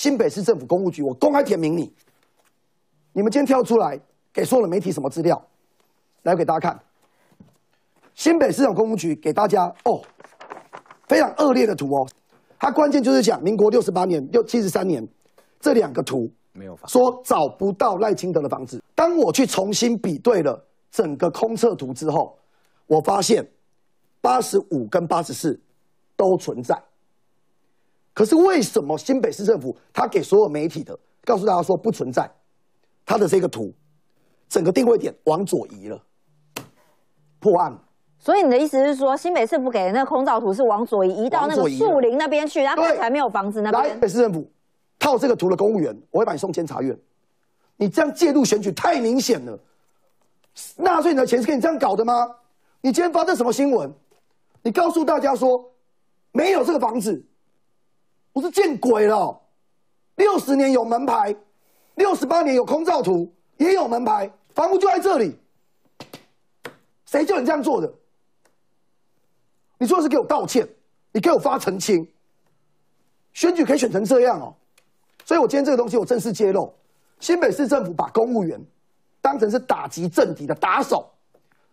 新北市政府公务局，我公开点名你。你们今天跳出来给所有的媒体什么资料？来给大家看。新北市政公务局给大家哦，非常恶劣的图哦。它关键就是讲民国六十八年、六七十三年这两个图没有房，说找不到赖清德的房子。当我去重新比对了整个空测图之后，我发现八十五跟八十四都存在。可是为什么新北市政府他给所有媒体的告诉大家说不存在？他的这个图，整个定位点往左移了，破案。所以你的意思是说，新北市府给的那个空照图是往左移，移到那个树林那边去，然后才没有房子那边。来，北市政府套这个图的公务员，我会把你送监察院。你这样介入选举太明显了，纳税人的钱是给你这样搞的吗？你今天发这什么新闻？你告诉大家说没有这个房子，我是见鬼了！六十年有门牌，六十八年有空照图，也有门牌，房屋就在这里，谁叫你这样做的？你说的是给我道歉，你给我发澄清，选举可以选成这样哦，所以我今天这个东西我正式揭露，新北市政府把公务员当成是打击政敌的打手。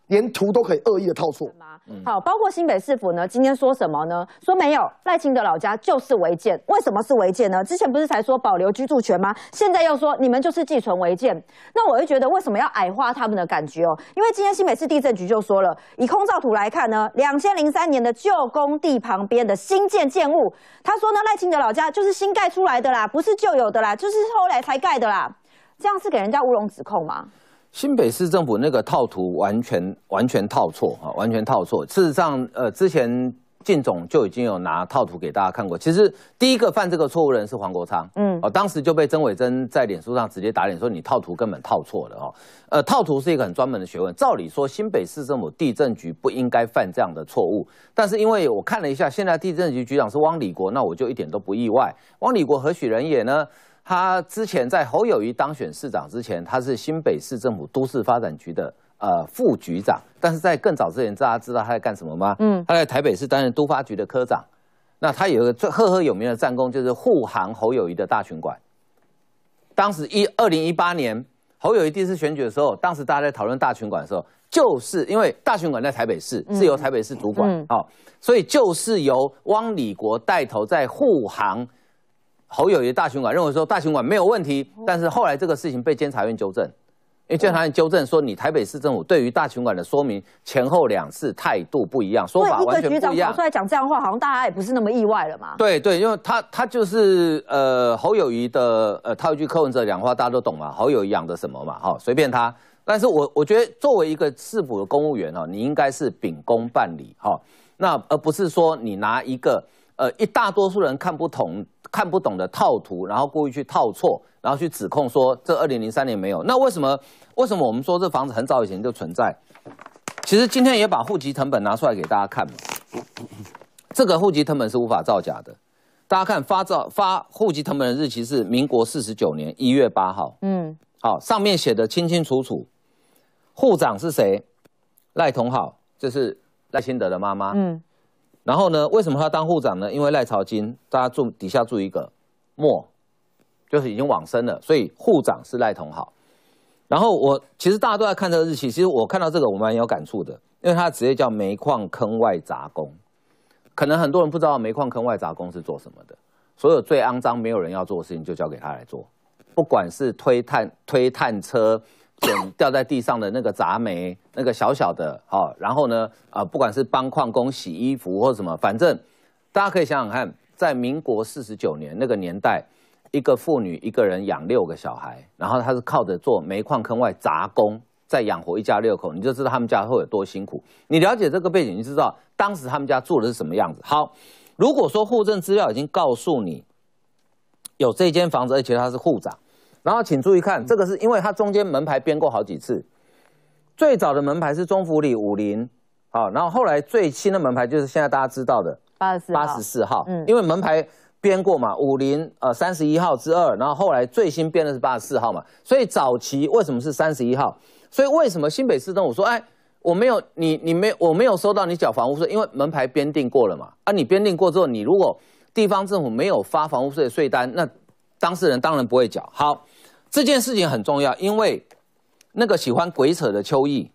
连图都可以恶意的套错吗？好，包括新北市府呢，今天说什么呢？说没有赖清德老家就是违建，为什么是违建呢？之前不是才说保留居住权吗？现在又说你们就是寄存违建，那我会觉得为什么要矮化他们的感觉哦？因为今天新北市地震局就说了，以空照图来看呢，两千零三年的旧工地旁边的新建建物，他说呢赖清德老家就是新盖出来的啦，不是旧有的啦，就是后来才盖的啦，这样是给人家乌龙指控吗？新北市政府那个套图完全完全套错啊，完全套错。事实上，呃，之前靳总就已经有拿套图给大家看过。其实第一个犯这个错误人是黄国昌，嗯，哦，当时就被曾伟珍在脸书上直接打脸说你套图根本套错了哦。呃，套图是一个很专门的学问。照理说，新北市政府地震局不应该犯这样的错误。但是因为我看了一下，现在地震局局长是汪礼国，那我就一点都不意外。汪礼国何许人也呢？他之前在侯友谊当选市长之前，他是新北市政府都市发展局的呃副局长。但是在更早之前，大家知道他在干什么吗？嗯，他在台北市担任都发局的科长。那他有一个最赫赫有名的战功，就是护航侯友谊的大群馆。当时一二零一八年侯友谊第一次选举的时候，当时大家在讨论大群馆的时候，就是因为大群馆在台北市是由台北市主管啊，所以就是由汪礼国带头在护航。侯友谊大巡馆认为说大巡馆没有问题，但是后来这个事情被监察院纠正，因为监察院纠正说你台北市政府对于大巡馆的说明前后两次态度不一样，说法完全不一样。局长跑出来讲这样话，好像大家也不是那么意外了嘛。对对，因为他他就是呃侯友谊的呃套一句柯文哲讲话，大家都懂嘛。侯友谊养的什么嘛？哈，随便他。但是我我觉得作为一个市府的公务员哦，你应该是秉公办理哈，那而不是说你拿一个呃一大多数人看不懂。看不懂的套图，然后故意去套错，然后去指控说这二零零三年没有。那为什么？为什么我们说这房子很早以前就存在？其实今天也把户籍成本拿出来给大家看嘛。这个户籍成本是无法造假的。大家看发照发户籍成本的日期是民国四十九年一月八号。嗯，好，上面写的清清楚楚。户长是谁？赖同好，这是赖清德的妈妈。嗯。然后呢？为什么他当护长呢？因为赖朝金，大家注底下注一个莫，就是已经往生了，所以护长是赖同好。然后我其实大家都在看这个日期，其实我看到这个我蛮有感触的，因为他的职业叫煤矿坑外杂工。可能很多人不知道煤矿坑外杂工是做什么的，所有最肮脏、没有人要做的事情就交给他来做，不管是推探推探车。捡掉在地上的那个杂煤，那个小小的，好，然后呢，啊，不管是帮矿工洗衣服或什么，反正大家可以想想看，在民国四十九年那个年代，一个妇女一个人养六个小孩，然后她是靠着做煤矿坑外杂工在养活一家六口，你就知道他们家会有多辛苦。你了解这个背景，你就知道当时他们家住的是什么样子。好，如果说户政资料已经告诉你有这间房子，而且他是户长。然后请注意看，这个是因为它中间门牌编过好几次。最早的门牌是中福里五零，好，然后后来最新的门牌就是现在大家知道的八十四八十四号，嗯，因为门牌编过嘛，五零呃三十一号之二，然后后来最新编的是八十四号嘛，所以早期为什么是三十一号？所以为什么新北市政府说，哎，我没有你你没我没有收到你缴房屋税，因为门牌编定过了嘛，啊，你编定过之后，你如果地方政府没有发房屋税税单，那当事人当然不会缴。好，这件事情很重要，因为那个喜欢鬼扯的邱毅，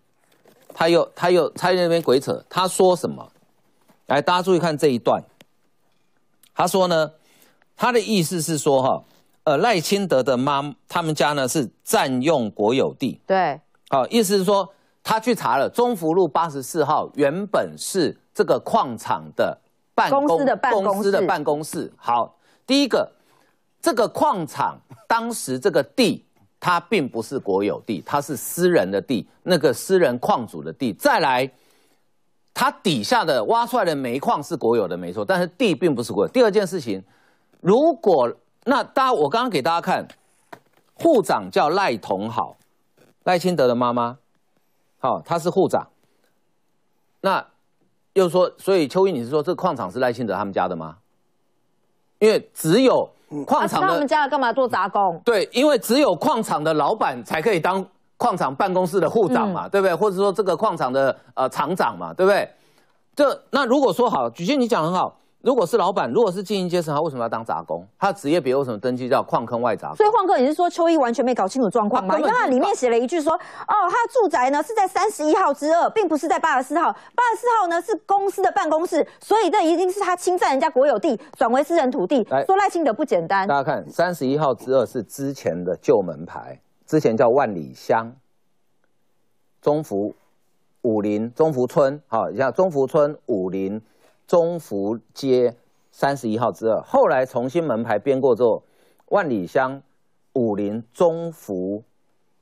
他又他又他在那边鬼扯，他说什么？来，大家注意看这一段。他说呢，他的意思是说哈，呃，赖清德的妈他们家呢是占用国有地，对，好，意思是说他去查了中福路八十四号原本是这个矿场的办公公司的办公室公司的办公室。好，第一个，这个矿场当时这个地它并不是国有地，它是私人的地，那个私人矿主的地。再来。它底下的挖出来的煤矿是国有的，没错，但是地并不是国有。第二件事情，如果那大家我刚刚给大家看，护长叫赖同好，赖清德的妈妈，好，她是护长。那又说，所以邱毅，你是说这矿场是赖清德他们家的吗？因为只有矿场啊他们家干嘛做杂工？对，因为只有矿场的老板才可以当矿场办公室的护长嘛，对不对？或者说这个矿场的呃厂长嘛，对不对？这那如果说好，举荐你讲很好，如果是老板，如果是经营阶层，他为什么要当杂工？他的职业别为什么登记叫矿坑外杂工？所以换哥，你是说邱毅完全没搞清楚状况吗？他根本因为他里面写了一句说，哦，他的住宅呢是在三十一号之二，并不是在八十四号。八十四号呢是公司的办公室，所以这一定是他侵占人家国有地，转为私人土地来。说赖清德不简单，大家看，三十一号之二是之前的旧门牌，之前叫万里乡、中福、武林、中福村，好，你像中福村、武林、中福街三十一号之二，后来重新门牌编过之后，万里乡、武林、中福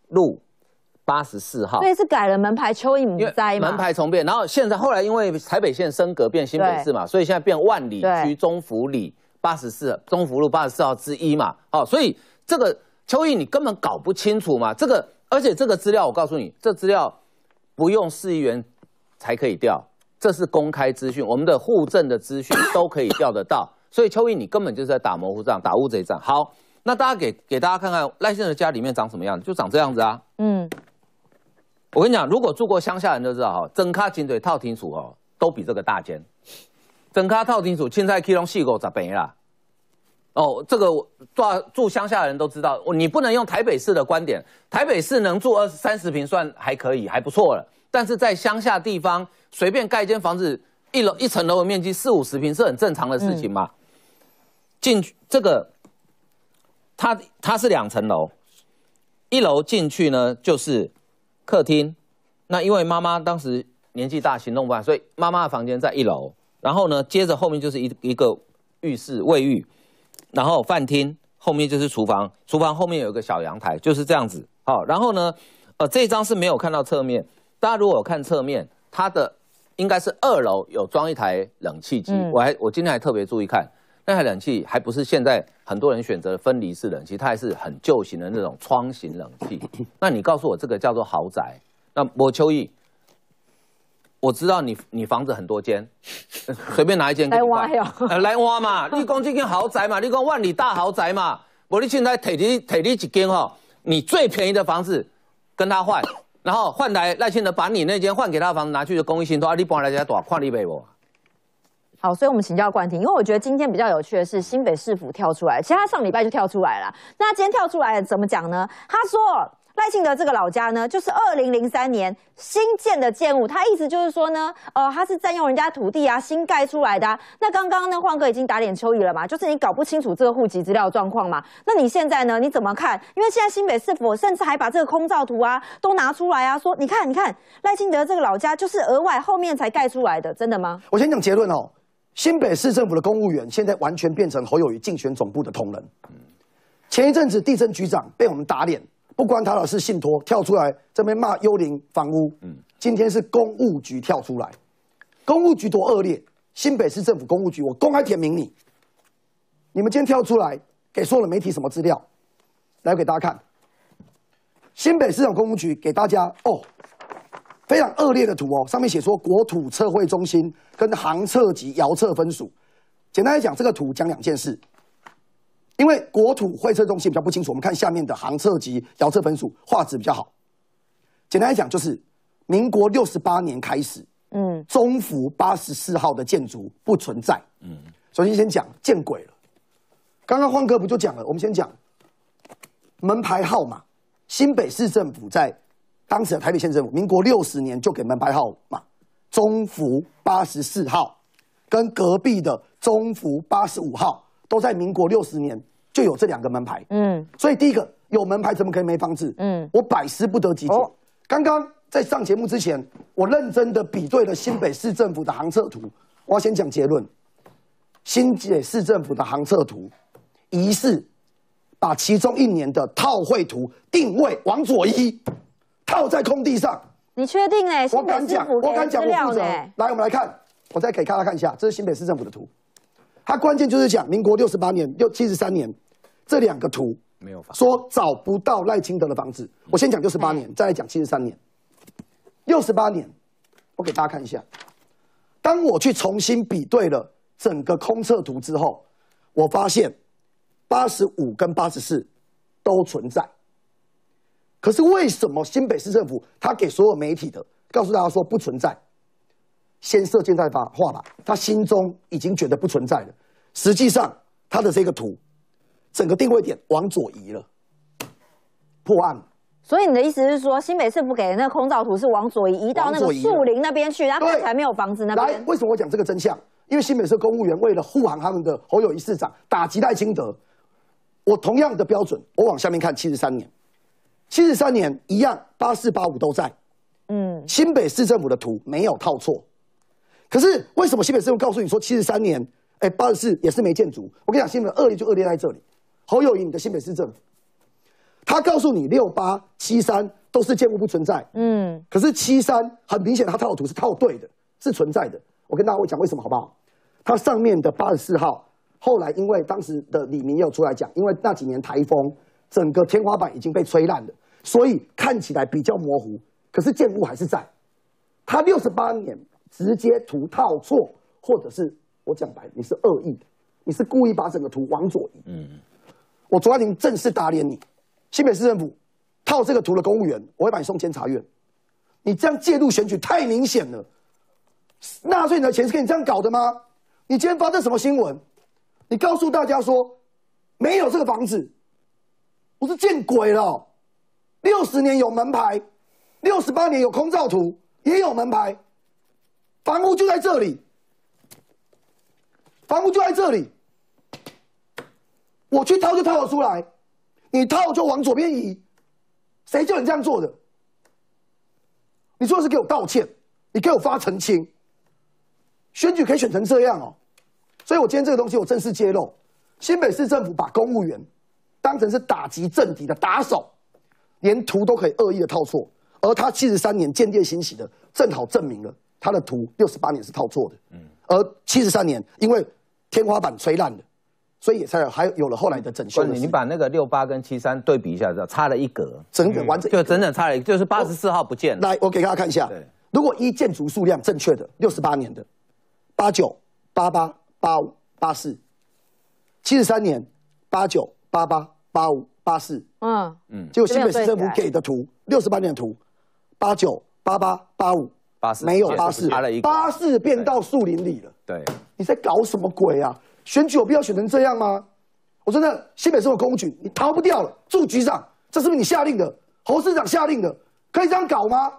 路八十四号所。以是改了门牌，邱毅因为母灾嘛。门牌重变，然后现在后来因为台北县升格变新北市嘛，所以现在变万里对区中福里八十四中福路八十四号之一嘛，哦，所以这个邱毅你根本搞不清楚嘛，这个而且这个资料我告诉你，这资料不用市议员才可以调，这是公开资讯，我们的户政的资讯都可以调得到，所以邱毅你根本就是在打模糊仗，打乌贼仗。好，那大家给给大家看看赖先生的家里面长什么样子，就长这样子啊。嗯，我跟你讲，如果住过乡下人都知道哈，整卡金腿套厅厝哦，都比这个大间。整卡套厅厝现在可以用四五十倍啦。哦，这个我住住乡下的人都知道，你不能用台北市的观点，台北市能住二三十平算还可以，还不错了。但是在乡下地方，随便盖一间房子，一楼一层楼的面积四五十平是很正常的事情嘛。进去这个，它它是两层楼，一楼进去呢就是客厅。那因为妈妈当时年纪大，行动不便，所以妈妈的房间在一楼。然后呢，接着后面就是一一个浴室、卫浴，然后饭厅后面就是厨房，厨房后面有一个小阳台，就是这样子。好，然后呢，呃，这一张是没有看到侧面，大家如果有看侧面，它的应该是二楼有装一台冷气机。嗯我还我今天还特别注意看，那台冷气还不是现在很多人选择的分离式冷气，它还是很旧型的那种窗型冷气。那你告诉我这个叫做豪宅？那我秋意，我知道你你房子很多间，随便拿一间来挖哟呃 来挖嘛！你讲这间豪宅嘛，你讲万里大豪宅嘛，我你现在摕你摕你一间哈，你最便宜的房子跟他换，然后换来赖清德把你那间换给他的房子拿去的公益信托，啊，你搬来家多看你买不？好，所以我们请教冠廷，因为我觉得今天比较有趣的是新北市府跳出来，其实他上礼拜就跳出来了。那今天跳出来怎么讲呢？他说赖清德这个老家呢，就是二零零三年新建的建物，他意思就是说呢，呃，他是占用人家土地啊，新盖出来的、那刚刚呢，焕哥已经打脸邱毅了嘛，就是你搞不清楚这个户籍资料状况嘛。那你现在呢，你怎么看？因为现在新北市府甚至还把这个空照图啊都拿出来啊，说你看，你看赖清德这个老家就是额外后面才盖出来的，真的吗？我先讲结论哦，新北市政府的公务员现在完全变成侯友谊竞选总部的同仁。前一阵子地震局长被我们打脸，不关他的事，信托跳出来这边骂幽灵房屋。嗯今天是公务局跳出来，公务局多恶劣！新北市政府公务局，我公开点名你，你们今天跳出来给所有的媒体什么资料？来给大家看，新北市长公务局给大家哦，非常恶劣的图哦，上面写说国土测绘中心跟航测及遥测分署。简单来讲，这个图讲两件事。因为国土绘测中心比较不清楚，我们看下面的航测及遥测分数画质比较好。简单来讲，就是民国六十八年开始，嗯，中福八十四号的建筑不存在。嗯，首先先讲见鬼了，刚刚欢哥不就讲了？我们先讲门牌号码。新北市政府在当时的台北县政府，民国六十年就给门牌号码，中福八十四号，跟隔壁的中福八十五号，都在民国六十年就有这两个门牌。嗯，所以第一个有门牌怎么可以没房子？嗯，我百思不得其解。刚刚在上节目之前，我认真的比对了新北市政府的航测图，我要先讲结论。新北市政府的航测图，疑似把其中一年的套绘图定位往左移，套在空地上。你确定哎？我敢讲，我敢讲，我负责。来，我们来看，我再给大家看一下，这是新北市政府的图。它关键就是讲民国六十八年、六七十三年这两个图没有说找不到赖清德的房子。我先讲六十八年，再来讲七十三年。六十八年，我给大家看一下。当我去重新比对了。整个空测图之后，我发现八十五跟八十四都存在。可是为什么新北市政府他给所有媒体的告诉大家说不存在？先射箭在法画吧，他心中已经觉得不存在了。实际上他的这个图，整个定位点往左移了，破案。所以你的意思是说，新北市府给的那个空照图是往左移，移到那个树林那边去，然后才没有房子那边。来，为什么我讲这个真相？因为新北市公务员为了护航他们的侯友谊市长，打击赖清德，我同样的标准，我往下面看七十三年，七十三年一样八四八五都在，嗯，新北市政府的图没有套错，可是为什么新北市政府告诉你说七十三年，哎八十四也是没建筑？我跟你讲，新北恶劣就恶劣在这里，侯友谊你的新北市政府，他告诉你六八七三都是建物不存在，嗯，可是七三很明显他套图是套对的，是存在的，我跟大家讲为什么好不好？它上面的八十四号，后来因为当时的李明又出来讲，因为那几年台风，整个天花板已经被吹烂了，所以看起来比较模糊。可是建物还是在。他六十八年直接图套错，或者是我讲白，你是恶意的，你是故意把整个图往左移。嗯，我卓安宁正式打脸你，新北市政府套这个图的公务员，我会把你送监察院。你这样介入选举太明显了，纳税人的钱是跟你这样搞的吗？你今天发生什么新闻？你告诉大家说没有这个房子，我是见鬼了！六十年有门牌，六十八年有空照图，也有门牌，房屋就在这里，房屋就在这里，我去掏就掏得出来，你掏就往左边移，谁叫你这样做的？你说是给我道歉，你给我发澄清，选举可以选成这样哦。所以，我今天这个东西我正式揭露，新北市政府把公务员当成是打击政敌的打手，连图都可以恶意的套错，而他七十三年间谍兴起的，正好证明了他的图六十八年是套错的。嗯，而七十三年因为天花板吹烂了，所以也才有还有了后来的整修。你你把那个六八跟七三对比一下，知道差了一格，整个完整就整整差了，就是八十四号不见了。来，我给大家看一下，如果一建筑数量正确的六十八年的八九八八。八五八四，七十三年，八九八八八五八四，嗯嗯，结果新北市政府给的图，六十八年的图，八九八八八五八四没有巴士，巴士变到树林里了。对，你在搞什么鬼啊？选举有必要选成这样吗？我真的新北市的公举，你逃不掉了。祝局长，这是不是你下令的？侯市长下令的，可以这样搞吗？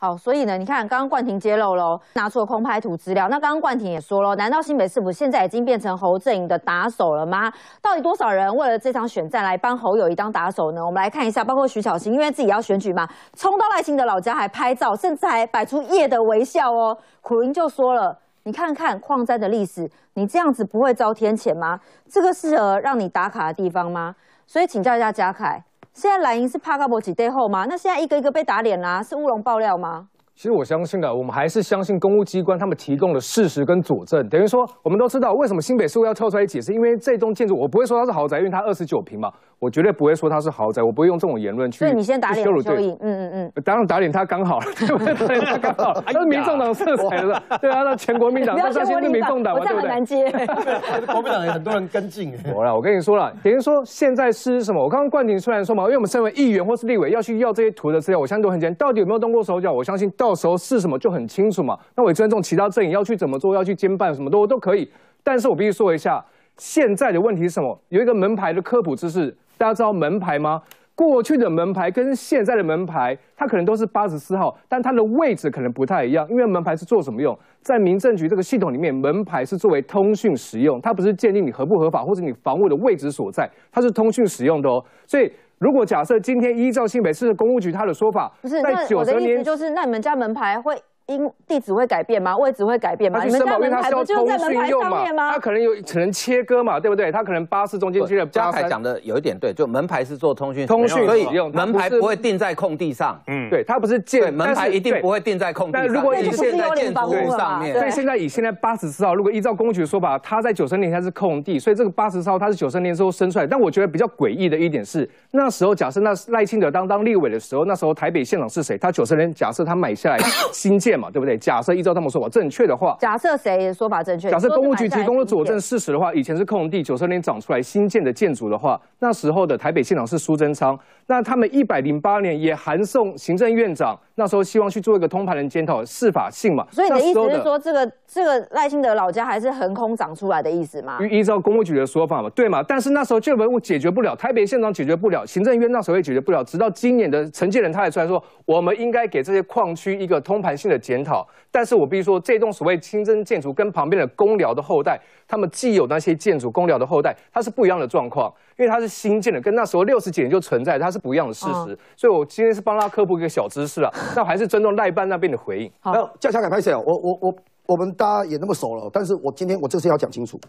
好，所以呢，你看刚刚冠廷揭露喽，拿出了空拍图资料。那刚刚冠廷也说了，难道新北市府现在已经变成侯阵营的打手了吗？到底多少人为了这场选战来帮侯友谊当打手呢？我们来看一下，包括徐小新，因为自己要选举嘛，冲到赖清德老家还拍照，甚至还摆出夜的微笑哦。苦林就说了，你看看矿灾的历史，你这样子不会遭天谴吗？这个适合让你打卡的地方吗？所以请教一下嘉凯。现在蓝营是怕高博几代后吗？那现在一个一个被打脸啦，是乌龙爆料吗？其实我相信的，我们还是相信公务机关他们提供的事实跟佐证。等于说，我们都知道为什么新北市要跳出来解释，因为这栋建筑我不会说它是豪宅，因为它二十九平嘛。我绝对不会说它是豪宅，我不会用这种言论去。所以你先打脸邱莹，嗯嗯嗯，当然打脸他刚好了，对 不对？他刚好，他是民众党色彩的，对啊，那全国民党，他现在是民众党，对不对？难接。国民党有很多人跟进。我了，我跟你说了，等于说现在是什么？我刚刚冠廷出来说嘛，因为我们身为议员或是立委要去要这些图的资料，我相信都很简单。到底有没有动过手脚？我相信到到时候是什么就很清楚嘛。那我尊重其他阵营要去怎么做，要去兼办什么都都可以。但是我必须说一下。现在的问题是什么？有一个门牌的科普知识，大家知道门牌吗？过去的门牌跟现在的门牌，它可能都是八十四号，但它的位置可能不太一样。因为门牌是做什么用？在民政局这个系统里面，门牌是作为通讯使用，它不是鉴定你合不合法或者你房屋的位置所在，它是通讯使用的哦。所以，如果假设今天依照新北市的公务局他的说法，不是，在九十年就是，那你们家门牌会？因地址会改变吗？位置会改变吗？你们家门牌不就在门牌上面吗？它可能有可能切割嘛，对不对？它可能八四中间去了嘉凯讲的有一点对，就门牌是做通讯通讯使用，门牌不会定在空地上。嗯，对，它不是建门牌一定不会定在空地上。如果以现在建筑物上面，所以现在以现在八十四号，如果依照公局的说法，它在九十年它是空地，所以这个八十四号它是九十年之后生出来。但我觉得比较诡异的一点是，那时候假设那赖清德当当立委的时候，那时候台北县长是谁？他九十年假设他买下来 新建嘛，对不对？假设。依照他们说法正确的话，假设谁说法正确？假设公务局提供了佐证事实的话，以前是空地，九十年长出来新建的建筑的话，那时候的台北县长是苏贞昌，那他们一百零八年也函送行政院长，那时候希望去做一个通盘的检讨，司法性嘛。所以你的意思是说，这个这个赖清德老家还是横空长出来的意思吗？依照公务局的说法嘛，对嘛？但是那时候旧文物解决不了，台北县长解决不了，行政院那时候也解决不了，直到今年的承建人他也出来说，我们应该给这些矿区一个通盘性的检讨。但是我必须说，这栋所谓清真建筑跟旁边的公寮的后代，他们既有那些建筑公寮的后代，它是不一样的状况，因为它是新建的，跟那时候六十几年就存在，它是不一样的事实。所以我今天是帮他科普一个小知识啊，那还是尊重赖办那边的回应。好，叫小凯拍谁啊？我我我我们大家也那么熟了，但是我今天我这次要讲清楚，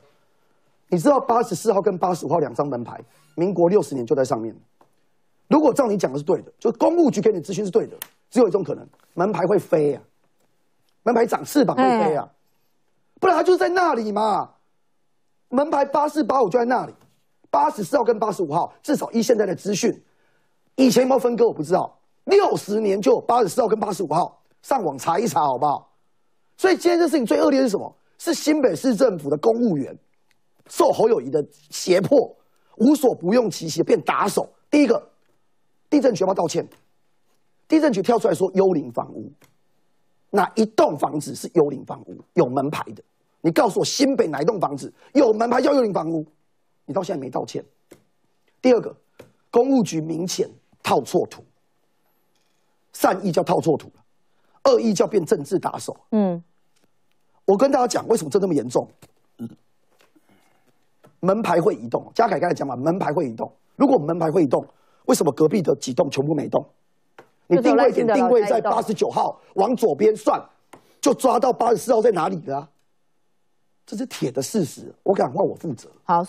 你知道八十四号跟八十五号两张门牌，民国六十年就在上面。如果照你讲的是对的，就公务局给你资讯是对的，只有一种可能，门牌会飞啊。门牌长翅膀会飞啊，不然它就是在那里嘛。门牌八四八五就在那里，八十四号跟八十五号，至少依现在的资讯，以前有没有分割我不知道。六十年就八十四号跟八十五号，上网查一查好不好？所以今天这事情最恶劣是什么？是新北市政府的公务员受侯友谊的胁迫，无所不用其极变打手。第一个，地震局要道歉。地震局跳出来说幽灵房屋。哪一栋房子是幽灵房屋？有门牌的，你告诉我新北哪一栋房子有门牌叫幽灵房屋？你到现在没道歉。第二个，公务局明显套错图，善意叫套错图恶意叫变政治打手。嗯，我跟大家讲，为什么这那么严重？门牌会移动，嘉凯刚才讲嘛，门牌会移动。如果门牌会移动，为什么隔壁的几栋全部没动？你定位点定位在八十九号，往左边算，就抓到八十四号在哪里了。这是铁的事实，我敢换我负责。好。